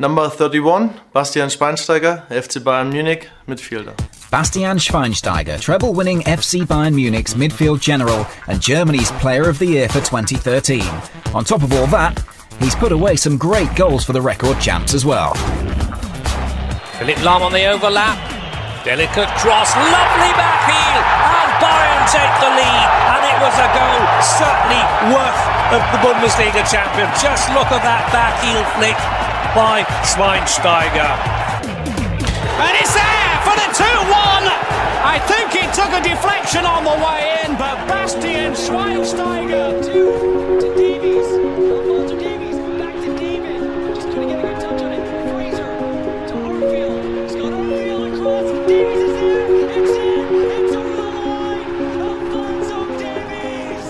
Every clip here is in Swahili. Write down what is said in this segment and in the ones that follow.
Number 31, Bastian Schweinsteiger, FC Bayern Munich, midfielder. Bastian Schweinsteiger, treble winning FC Bayern Munich's midfield general and Germany's Player of the Year for 2013. On top of all that, he's put away some great goals for the record champs as well. Philip Lahm on the overlap. Delicate cross, lovely back heel, and Bayern take the lead. And it was a goal certainly worth of the Bundesliga champion. Just look at that back heel flick by Schweinsteiger. And it's there for the 2 1. I think he took a deflection on the way in, but Bastian Schweinsteiger to, Davies. Davies. Back to David. Just get a good touch on it. Fraser to across. Davies is there. It's in. It's over the line. Davies.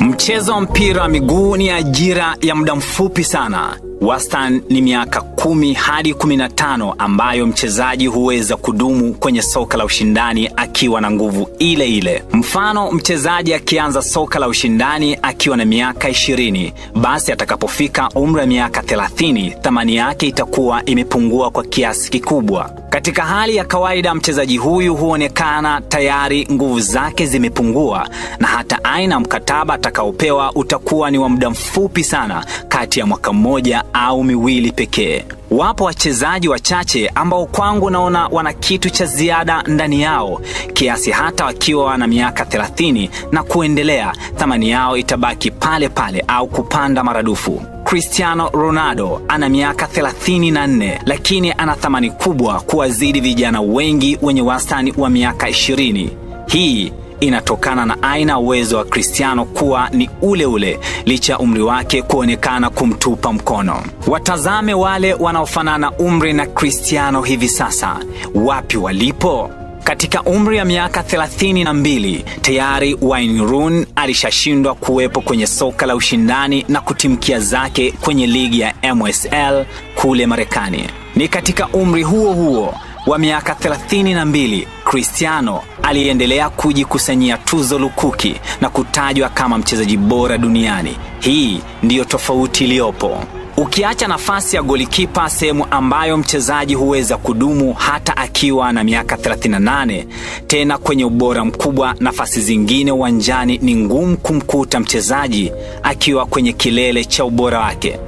Mchezo wa mpira wa miguu ni ajira ya muda mfupi sana. Wastani ni miaka kumi hadi kumi na tano ambayo mchezaji huweza kudumu kwenye soka la ushindani akiwa na nguvu ile ile. Mfano, mchezaji akianza soka la ushindani akiwa na miaka ishirini, basi atakapofika umri wa miaka thelathini, thamani yake itakuwa imepungua kwa kiasi kikubwa. Katika hali ya kawaida, mchezaji huyu huonekana tayari nguvu zake zimepungua, na hata aina mkataba atakaopewa utakuwa ni wa muda mfupi sana, kati ya mwaka mmoja au miwili pekee. Wapo wachezaji wachache ambao kwangu naona wana kitu cha ziada ndani yao, kiasi hata wakiwa na miaka 30 na kuendelea, thamani yao itabaki pale pale au kupanda maradufu. Cristiano Ronaldo ana miaka 34 lakini ana thamani kubwa kuwazidi vijana wengi wenye wastani wa miaka 20. Hii inatokana na aina uwezo wa Cristiano kuwa ni ule ule licha ya umri wake kuonekana kumtupa mkono. Watazame wale wanaofanana umri na Cristiano hivi sasa, wapi walipo? Katika umri ya miaka 32 tayari Wayne Rooney alishashindwa kuwepo kwenye soka la ushindani na kutimkia zake kwenye ligi ya MSL kule Marekani. Ni katika umri huo huo wa miaka 32 Cristiano aliendelea kujikusanyia tuzo lukuki na kutajwa kama mchezaji bora duniani. Hii ndiyo tofauti iliyopo. Ukiacha nafasi ya golikipa, sehemu ambayo mchezaji huweza kudumu hata akiwa na miaka 38, tena kwenye ubora mkubwa, nafasi zingine uwanjani ni ngumu kumkuta mchezaji akiwa kwenye kilele cha ubora wake.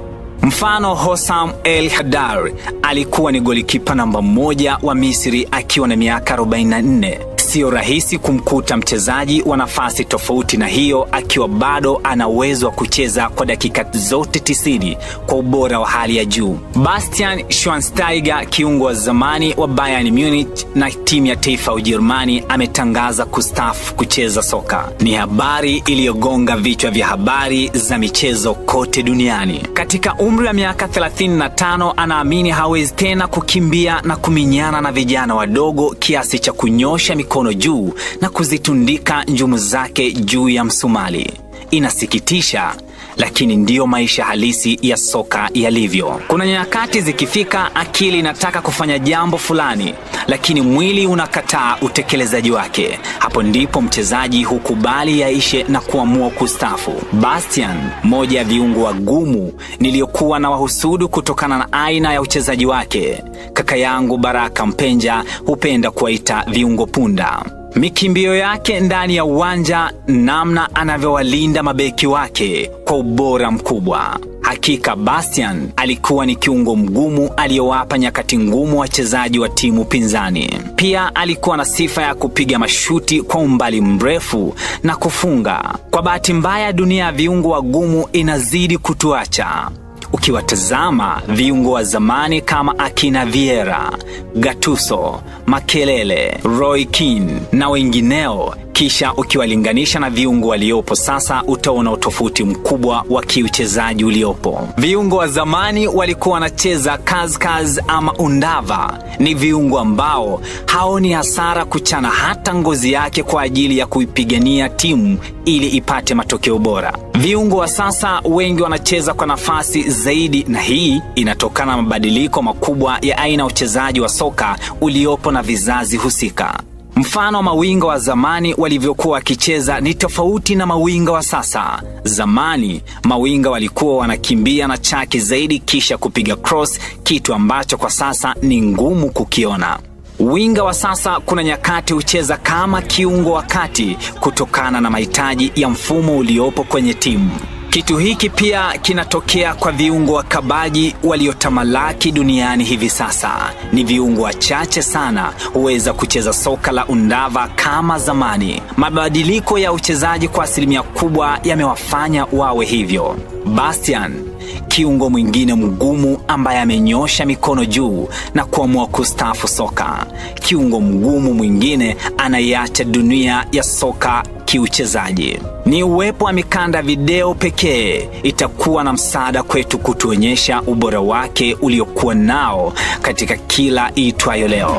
Mfano, hosam El Hadar alikuwa ni golikipa namba moja wa Misri akiwa na miaka 44. Sio rahisi kumkuta mchezaji wa nafasi tofauti na hiyo akiwa bado ana uwezo wa kucheza kwa dakika zote 90 kwa ubora wa hali ya juu. Bastian Schweinsteiger, kiungo wa zamani wa Bayern Munich na timu ya taifa ya Ujerumani, ametangaza kustaafu kucheza soka. Ni habari iliyogonga vichwa vya habari za michezo kote duniani. Katika umri wa miaka 35 anaamini hawezi tena kukimbia na kuminyana na vijana wadogo kiasi cha kunyosha mikono juu na kuzitundika njumu zake juu ya msumali. Inasikitisha, lakini ndiyo maisha halisi ya soka yalivyo. Kuna nyakati zikifika, akili inataka kufanya jambo fulani, lakini mwili unakataa utekelezaji wake. Hapo ndipo mchezaji hukubali yaishe na kuamua kustafu. Bastian, moja ya viungo wagumu niliyokuwa na wahusudu kutokana na aina ya uchezaji wake. Kaka yangu Baraka Mpenja hupenda kuwaita viungo punda. Mikimbio yake ndani ya uwanja, namna anavyowalinda mabeki wake kwa ubora mkubwa. Hakika Bastian alikuwa ni kiungo mgumu aliyowapa nyakati ngumu wachezaji wa timu pinzani. Pia alikuwa na sifa ya kupiga mashuti kwa umbali mrefu na kufunga. Kwa bahati mbaya, dunia ya viungo wagumu inazidi kutuacha. Ukiwatazama viungo wa zamani kama akina Vieira, Gattuso, Makelele, Roy Keane na wengineo, kisha ukiwalinganisha na viungo waliopo sasa, utaona utofauti mkubwa wa kiuchezaji uliopo. Viungo wa zamani walikuwa wanacheza kazkaz ama undava. Ni viungo ambao haoni hasara kuchana hata ngozi yake kwa ajili ya kuipigania timu ili ipate matokeo bora. Viungo wa sasa wengi wanacheza kwa nafasi zaidi, na hii inatokana na mabadiliko makubwa ya aina ya uchezaji wa soka uliopo na vizazi husika. Mfano wa mawinga wa zamani walivyokuwa wakicheza ni tofauti na mawinga wa sasa. Zamani mawinga walikuwa wanakimbia na chaki zaidi kisha kupiga cross, kitu ambacho kwa sasa ni ngumu kukiona. Winga wa sasa kuna nyakati hucheza kama kiungo wa kati kutokana na mahitaji ya mfumo uliopo kwenye timu. Kitu hiki pia kinatokea kwa viungo wakabaji waliotamalaki duniani hivi sasa. Ni viungo wachache sana huweza kucheza soka la undava kama zamani. Mabadiliko ya uchezaji kwa asilimia kubwa yamewafanya wawe hivyo. Bastian kiungo mwingine mgumu ambaye amenyosha mikono juu na kuamua kustaafu soka. Kiungo mgumu mwingine anayeacha dunia ya soka kiuchezaji. Ni uwepo wa mikanda video pekee itakuwa na msaada kwetu kutuonyesha ubora wake uliokuwa nao katika kila iitwayo leo.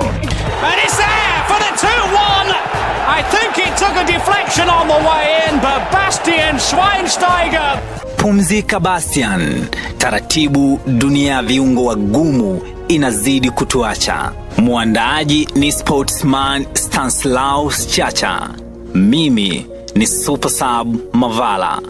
And it's there for the 2-1. I think he took a deflection on the way in, but Bastian Schweinsteiger Pumzika Bastian, taratibu. Dunia ya viungo wagumu inazidi kutuacha. Mwandaaji ni Sportsman Stanislaus Chacha, mimi ni Super Sub Mavala.